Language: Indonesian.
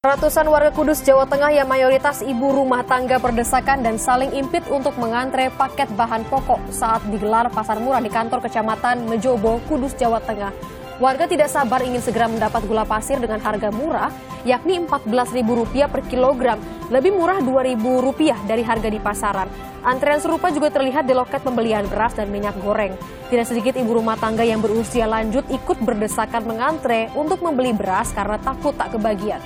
Ratusan warga Kudus, Jawa Tengah yang mayoritas ibu rumah tangga berdesakan dan saling impit untuk mengantre paket bahan pokok saat digelar pasar murah di kantor kecamatan Mejobo, Kudus, Jawa Tengah. Warga tidak sabar ingin segera mendapat gula pasir dengan harga murah, yakni Rp14.000 per kilogram, lebih murah Rp2.000 dari harga di pasaran. Antrean serupa juga terlihat di loket pembelian beras dan minyak goreng. Tidak sedikit ibu rumah tangga yang berusia lanjut ikut berdesakan mengantre untuk membeli beras karena takut tak kebagian.